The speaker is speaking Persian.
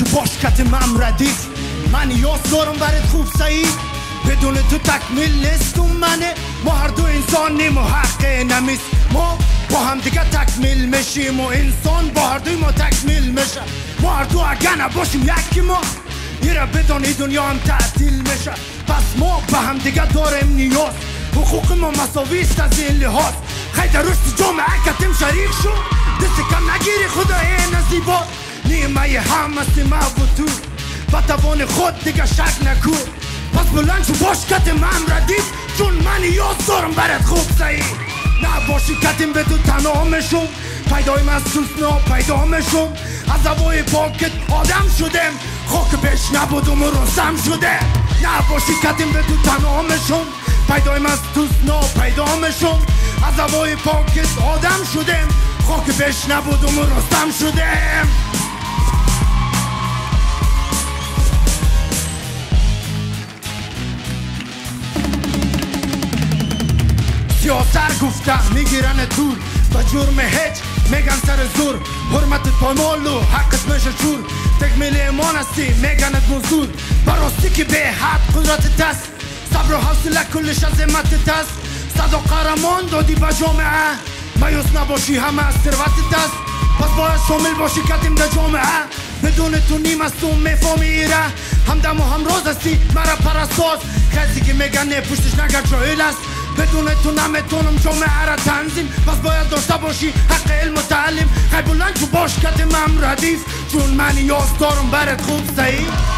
چه باش کت من ردیف. من یاس دارم خوب سعید. بدون تو تکمیل نیست و منه. ما هر دو انسان نیم و حق نمیست. ما با هم دیگه تکمیل میشیم و انسان با هر دوی ما تکمیل میشه. ما هر دو اگه نباشیم یکی ما. یه بدون این دنیا هم تعطیل میشه. پس ما به هم دیگه داریم نیاز. حقوق ما مساویست از این لحاظ. خیلی رشد جامعه کتیم شریک شو. دست کم نگیری خدای نزیبا نیمه هم هستی ما و تو با توان خود دیگه شک نکو. پس بلند شو باش کت من ردیف. چون من یاد دارم برات خوب سعی نباشی کتیم به تو تنها میشم پیدایم از سوسنا پیدا میشم از هوای پاکت آدم شدم. خاک بهش نبودم و رستم شده نباشی کتیم به تو تنها میشم پیدایم از سوسنا پیدا میشم از هوای پاکت آدم شدم. خاک بهش نبودم و رستم شدم. سیاسر گفتم می‌گیرن دور. و جرم هیچ میگن سر زور. حرمت پامال و حقت میشه چور تکمیل ایمان هستی میگنت مزدور براستی که به حد قدرت دست. صبر و حوصله کلش عظمت دست. صد و قهرمان دادی به جامعه. مایوس نباشی همه از ثروت دست. پس باید شامل باشی کتیم در جامعه. بدون تو نیم از تو می‌فهمی ایره همدم و همراز هستی مرا پرستاز. کسی که میگن پشتش نگر جاهل است. بدون تو نمی‌تونم جامعه را تنظیم. پس باید داشته باشی حق علم و تعلیم. خیلی بلند تو باش کت من ردیف. چون من یاز دارم برات خوب سعید.